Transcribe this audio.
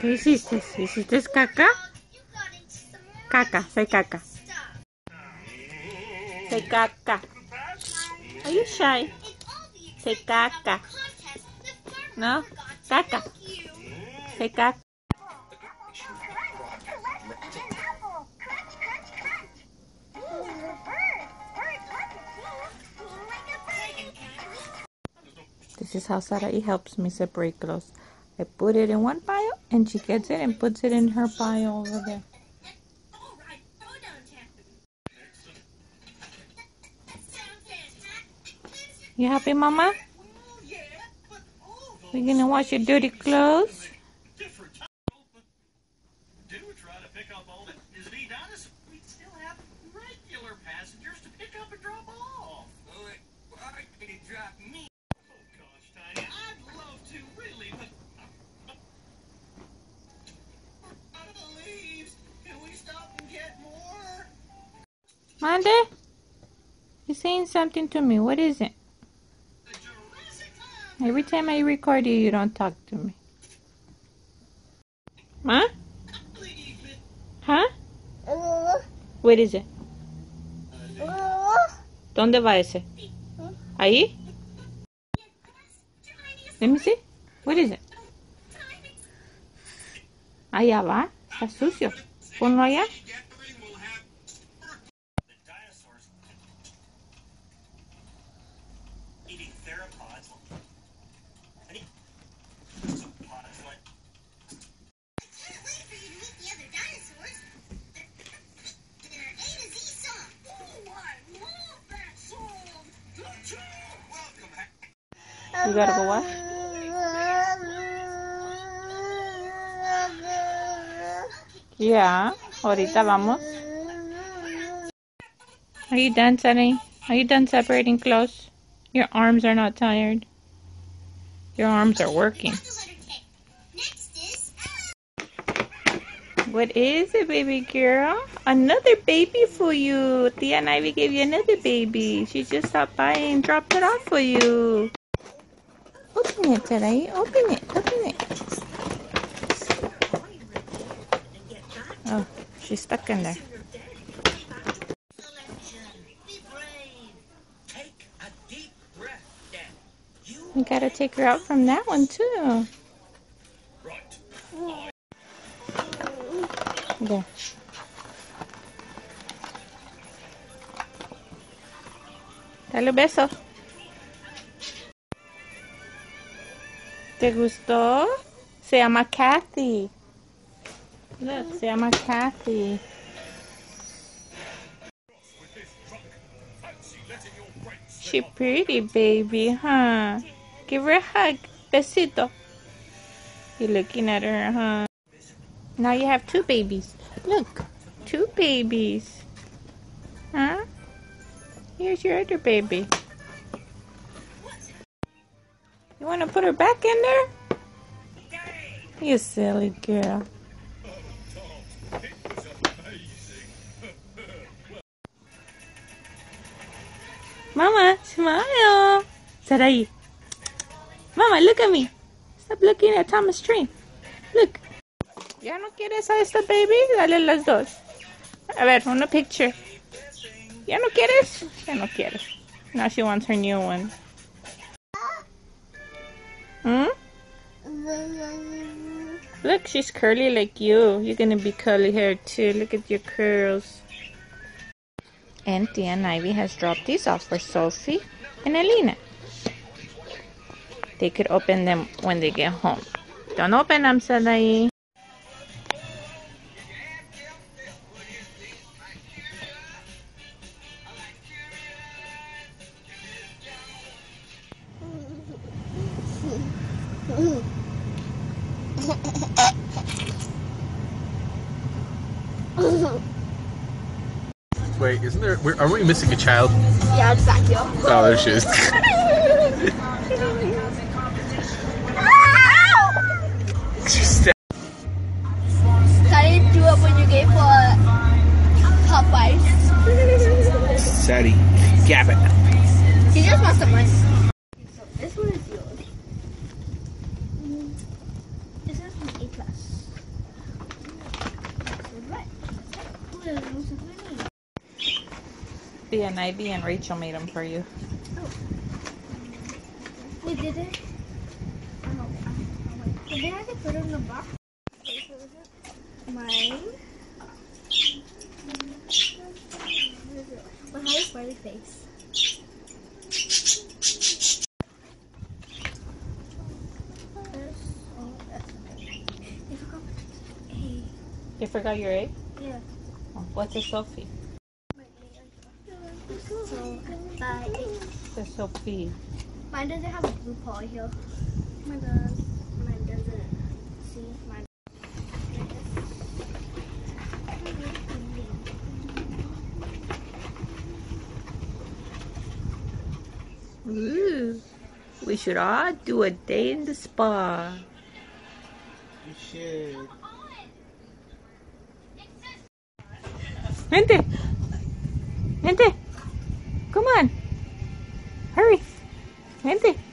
¿Qué hiciste? ¿Hiciste caca? Caca, say caca. Say caca. Are you shy? Say caca. No? Caca. Say caca. This is how Sarai helps me separate clothes. I put it in one pile and she gets it and puts it in her pile over there. You happy, Mama? You gonna wash your dirty clothes? Monday? You're saying something to me. What is it? Every time I record you, you don't talk to me. Huh? Huh? What is it? ¿Dónde va ese? ¿Ahí? Let me see. What is it? Allá va. Está sucio. Ponlo allá. Gathering will have the dinosaurs eating theropods. I need some pods like can't wait for you to meet the other dinosaurs. In our A to Z song. Oh, I love that song! Gotcha! Welcome back. You gotta go wash? Yeah. Ahorita vamos. Are you done setting? Are you done separating clothes? Your arms are not tired. Your arms are working. What is it, baby girl? Another baby for you. Tia and Ivy gave you another baby. She just stopped by and dropped it off for you. Open it today. Open it. Open it. Oh, she's stuck in there. You gotta take her out from that one too. There. Dale un beso. ¿Te gustó? Se llama Kathy. Look, se llama Kathy. She pretty baby, huh? Give her a hug. Besito. You looking at her, huh? Now you have two babies. Look, two babies. Huh? Here's your other baby. You want to put her back in there? You silly girl. Mama, smile. Sarai. Mama, look at me. Stop looking at Thomas Train. Look. ¿Ya no quieres a esta baby? Dale las dos. A ver, una picture. ¿Ya no quieres? Ya no quieres. Now she wants her new one. Hmm? Look, she's curly like you. You're gonna be curly hair too. Look at your curls. Auntie and Ivy has dropped these off for Sophie and Alina. They could open them when they get home. Don't open them, Sarai. Wait, isn't there? we're- Are we missing a child? Yeah, here. Oh, there she is. She's dead. To do it when you gave for Popeyes. Sadie, gab it. He just wants some money. So this one is yours. This is Sophie and Ivy and Rachel made them for you. Oh. Wait, did they? Oh, no. Did have to put it in the box? Mine. But how is smiley face? This- oh, that's okay. I forgot A. You forgot your A? Yeah. Oh, What's a Sophie? So, by eight. The Sophie. Mine doesn't have a blue paw here. Mine does. Mine doesn't. See, mine. Ooh. We should all do a day in the spa. You should. Vente. Vente. Come on. Hurry. Vente.